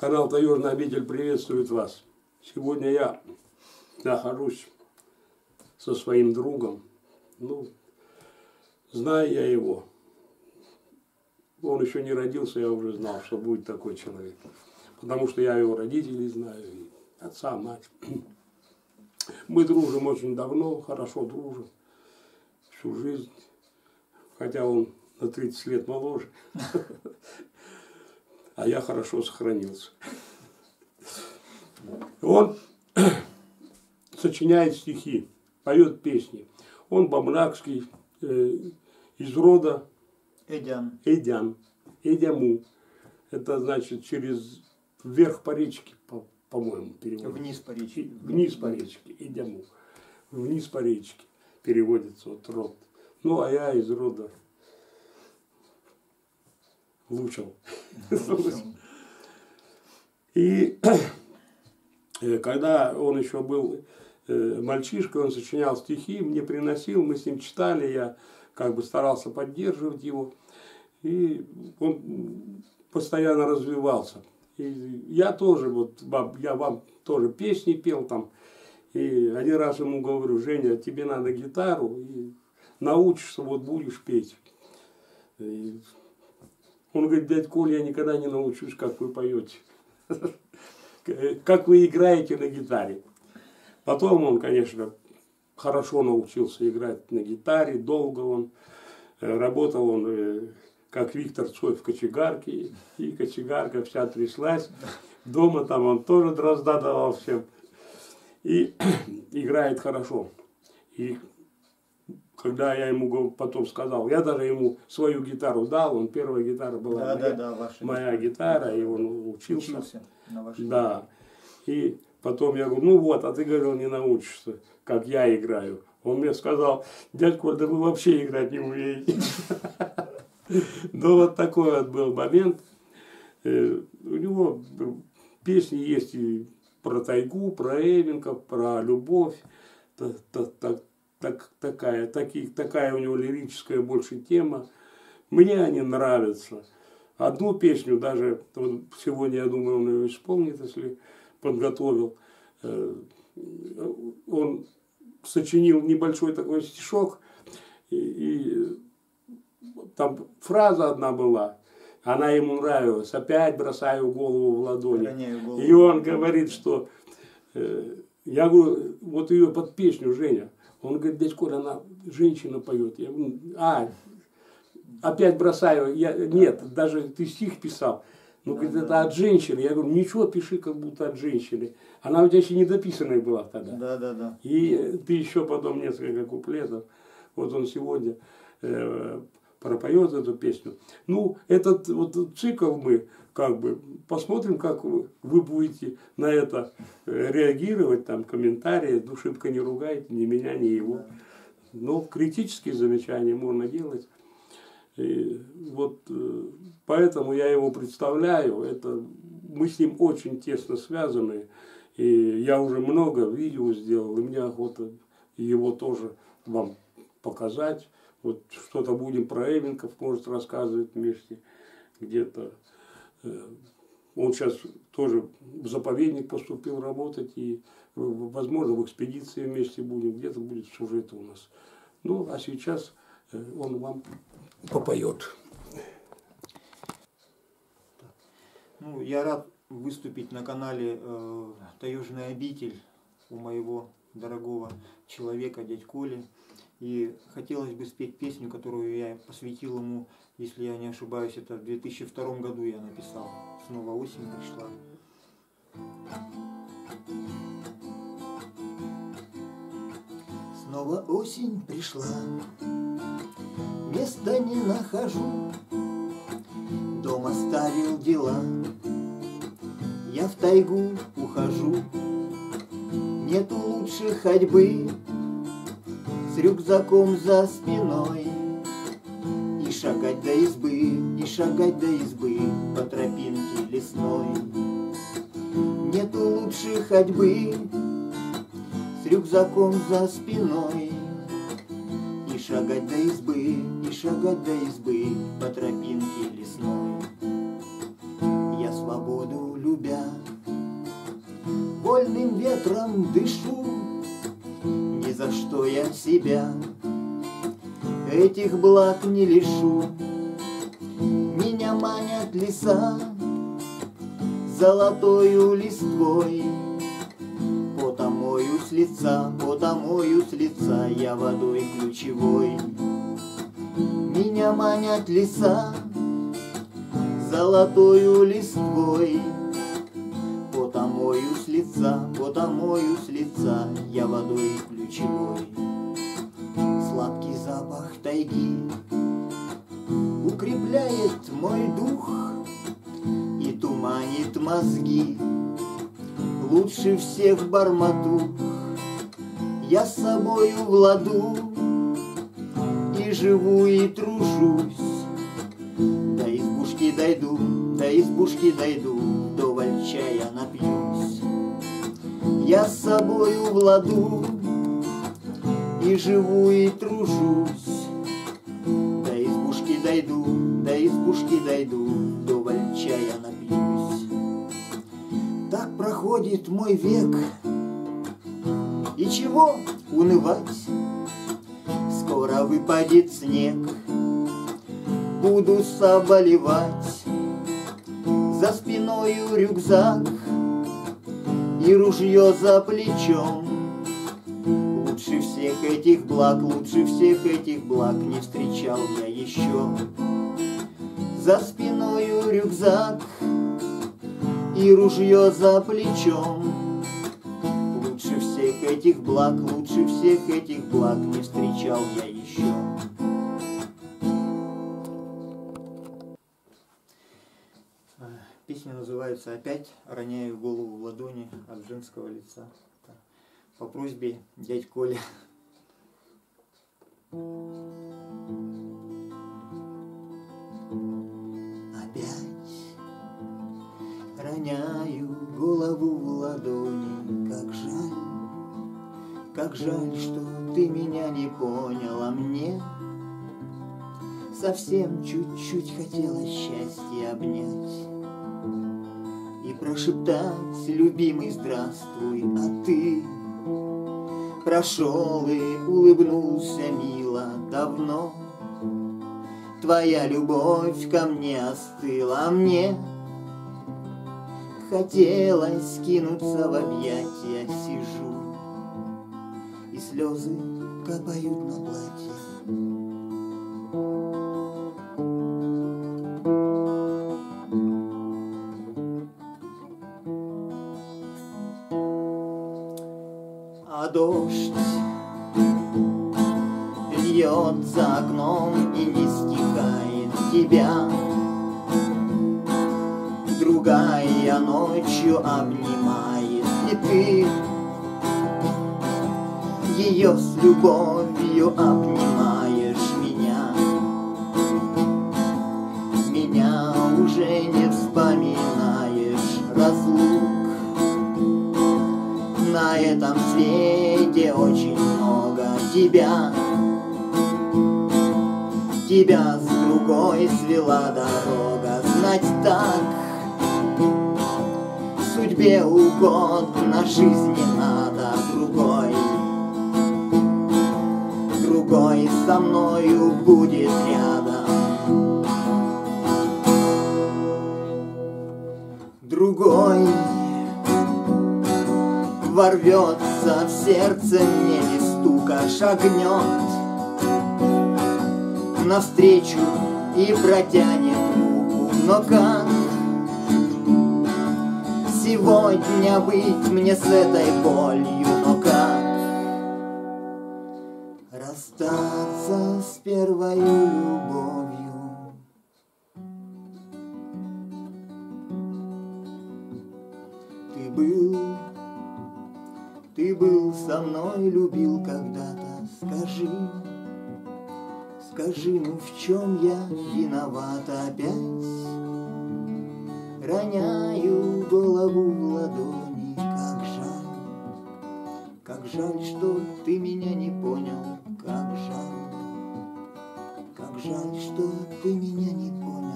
Канал Таежный обитель приветствует вас. Сегодня я нахожусь со своим другом. Ну, знаю я его. Он еще не родился, я уже знал, что будет такой человек. Потому что я его родителей знаю, и отца, мать. Мы дружим очень давно, хорошо дружим, всю жизнь. Хотя он на 30 лет моложе. А я хорошо сохранился. Он сочиняет стихи, поет песни. Он бамракский, э, из рода Эдян. Эдян, Эдяму. Это значит через вверх по речке, по- по-моему, переводится. Вниз по речке. Вниз по речке, Эдяму. Вниз по речке переводится вот род. Ну, а я из рода Лучел. И э, когда он еще был э, мальчишкой, он сочинял стихи, мне приносил, мы с ним читали, я как бы старался поддерживать его. И он постоянно развивался. И я тоже, вот, я вам тоже песни пел там. И один раз ему говорю, Женя, тебе надо гитару, и научишься, вот будешь петь. И он говорит, дядь Коля, я никогда не научусь, как вы поете. Как вы играете на гитаре. Потом он, конечно, хорошо научился играть на гитаре, долго он э, работал он э, как Виктор Цой в кочегарке, и кочегарка вся тряслась. Дома там он тоже дрозда давал всем. И играет хорошо. И когда я ему потом сказал, я даже ему свою гитару дал, он первая гитара была Да, моя, да, да, ваша. моя гитара, и он учился. Учился на вашей. Да. И потом я говорю, ну вот, а ты говорил, не научишься, как я играю. Он мне сказал, дядь Коль, да вы вообще играть не умеете. Ну вот такой вот был момент. Э, У него песни есть и про тайгу, про Эвенков, про любовь. Та- та- та- так- Такая, таких, такая у него лирическая больше тема. Мне они нравятся. Одну песню даже, вот сегодня, я думаю, он ее исполнит, если подготовил. Э, Он сочинил небольшой такой стишок, и, и там фраза одна была, она ему нравилась, опять бросаю голову в ладони. Голову. И он говорит, что э, я говорю, вот ее под песню, Женя. Он говорит, дядь Коля, она женщина поет. Я говорю, а, опять бросаю. Я, нет, даже ты стих писал. Ну, говорит, это от женщины. Я говорю, ничего, пиши, как будто от женщины. Она у тебя еще недописанная была тогда. Да, да, да. И ты еще потом несколько куплетов. Вот он сегодня э, пропоет эту песню. Ну, этот вот цикл мы как бы посмотрим, как вы, вы будете на это э, реагировать, там, комментарии, ну, шибко не ругайте ни меня, ни его. Но критические замечания можно делать. И вот э, поэтому я его представляю. Это, мы с ним очень тесно связаны. И я уже много видео сделал, и мне охота его тоже вам показать. Вот что-то будем про Эвенков, может, рассказывать вместе где-то. Э, Он сейчас тоже в заповедник поступил работать, и, э, возможно, в экспедиции вместе будем, где-то будет сюжет у нас. Ну, а сейчас э, он вам попоет. Ну, я рад выступить на канале э, Таежный обитель у моего дорогого человека, дядь Коли. И хотелось бы спеть песню, которую я посвятил ему, если я не ошибаюсь, это в 2002 году я написал. Снова осень пришла. Снова осень пришла, места не нахожу, Дом оставил дела, я в тайгу ухожу. Нету лучше ходьбы рюкзаком за спиной И шагать до избы, и шагать до избы по тропинке лесной. Нету лучше ходьбы с рюкзаком за спиной И шагать до избы, и шагать до избы по тропинке лесной. Я свободу любя, вольным ветром дышу, за что я себя этих благ не лишу. Меня манят леса золотою листвой, Потомою с лица, потомою с лица я водой ключевой. Меня манят леса золотою листвой, Потомою с лица, потомою с лица я водой ключевой. Сладкий запах тайги укрепляет мой дух и туманит мозги. Лучше всех бармату я с собою в и живу и тружусь. До избушки дойду, до избушки дойду, вдоволь чая напьюсь. Я с собою в и живу и тружусь. До избушки дойду, до избушки дойду, вдоволь чая напьюсь. Так проходит мой век, и чего унывать? Скоро выпадет снег, буду соболевать. За спиною рюкзак и ружье за плечом. Лучше всех этих благ, лучше всех этих благ не встречал я еще. За спиною рюкзак и ружье за плечом. Лучше всех этих благ, лучше всех этих благ не встречал я еще. Называется «Опять роняю голову в ладони от женского лица». По просьбе дядь Коля. Опять роняю голову в ладони, как жаль, как жаль, что ты меня не понял, а мне совсем чуть-чуть хотелось счастье обнять прошептать, любимый, здравствуй, а ты прошел и улыбнулся мило давно. Твоя любовь ко мне остыла, а мне хотелось кинуться в объятия, сижу, и слезы капают на платье. Дождь льет за окном и не стихает тебя. Другая ночью обнимает, и ты ее с любовью обнимаешь меня. Меня уже не вспоминаешь разлук. На этом свете тебя. Тебя с другой свела дорога, знать так. Судьбе угодно, жизни надо другой. Другой со мною будет рядом. Другой ворвется в сердце мне и стука шагнет навстречу и протянет руку, но как сегодня быть мне с этой болью, но как расстаться с первой любовью? Ты был был со мной, любил когда-то, скажи, Скажи, ну в чем я виновата опять? Роняю голову в ладони, как жаль, Как жаль, что ты меня не понял, как жаль, Как жаль, что ты меня не понял,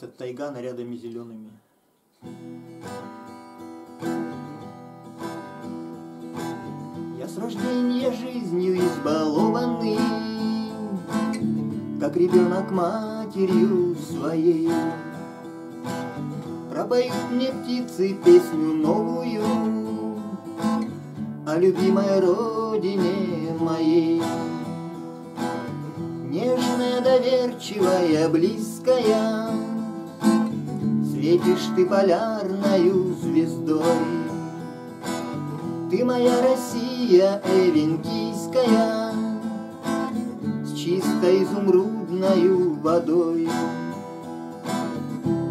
Называется «Тайга нарядами зелеными». Я с рождения жизнью избалованный, Как ребенок матерью своей. Пропоют мне птицы песню новую О любимой родине моей. Нежная, доверчивая, близкая, Светишь ты полярною звездой. Ты моя Россия эвенкийская, С чистой изумрудною водой.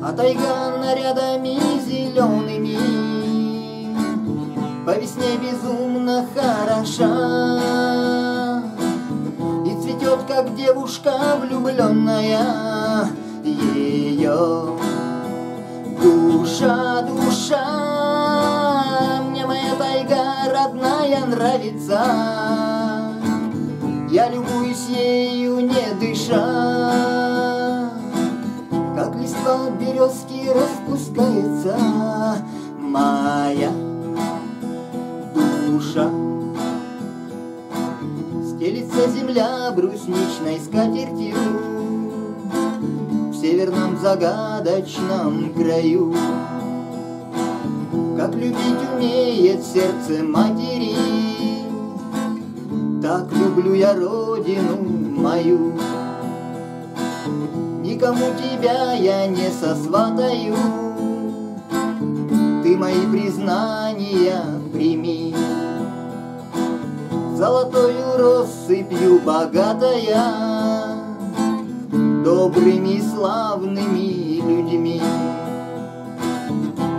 А тайга нарядами зелеными По весне безумно хороша И цветет, как девушка влюбленная Ее душа, душа Мне моя тайга родная нравится. Я любуюсь ею, не дыша. Как листва березки распускается Моя душа. Стелится земля брусничной скатертью северном загадочном краю. Как любить умеет сердце матери Так люблю я родину мою. Никому тебя я не сосватаю Ты мои признания прими. Золотою россыпью богатая Добрыми славными людьми.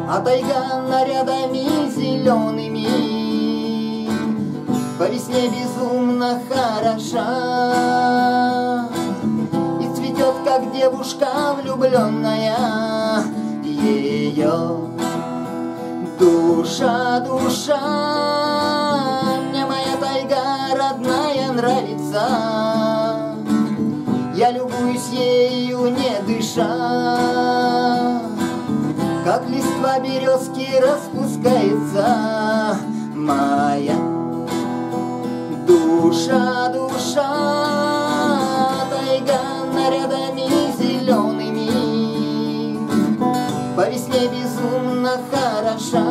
А тайга нарядами зелеными. По весне безумно хороша. И цветет, как девушка влюбленная. Ее душа, душа. Мне моя тайга родная нравится дыша Как листва березки распускается Моя душа, душа Тайга нарядами зелеными. По весне безумно хороша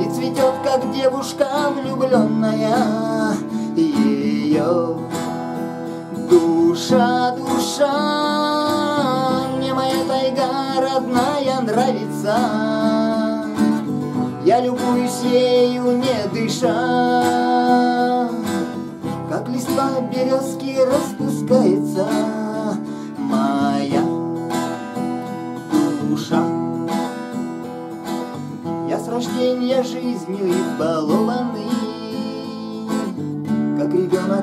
И цветет, как девушка влюбленная Ее душа, душа Мне моя тайга родная нравится. Я любуюсь ею, не дыша. Как листва березки распускается Моя душа. Я с рождения жизнью избалованный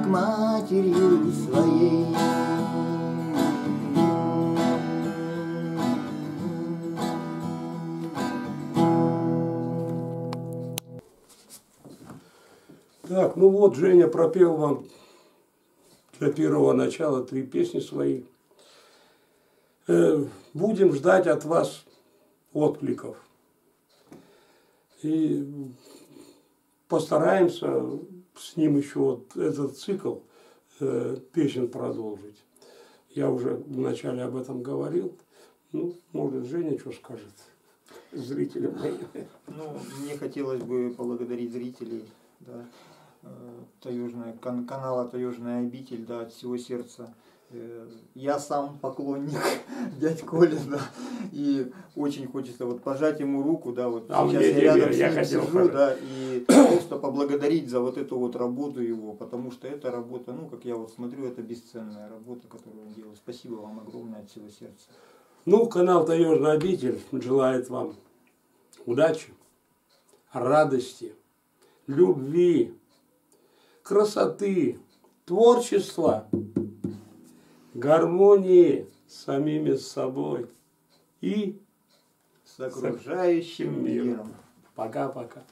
матерью своей Так, ну вот Женя пропел вам для первого начала три песни свои. Э, Будем ждать от вас откликов. И постараемся с ним еще вот этот цикл э, песен продолжить. Я уже вначале об этом говорил. Ну, может, Женя что скажет зрителям. Ну, мне хотелось бы поблагодарить зрителей, да, э, таежная, кан- канала Таежная обитель, да, от всего сердца. Э, Я сам поклонник дядь Коля, да, и очень хочется вот пожать ему руку, да, вот А сейчас я рядом с я ним хотел сижу, пожать. да, и просто поблагодарить за вот эту вот работу его, потому что эта работа, ну, как я вот смотрю, это бесценная работа, которую он делает. Спасибо вам огромное от всего сердца. Ну, канал Таежный обитель желает вам удачи, радости, любви, красоты, творчества, гармонии с самими собой и с окружающим миром. Пока-пока.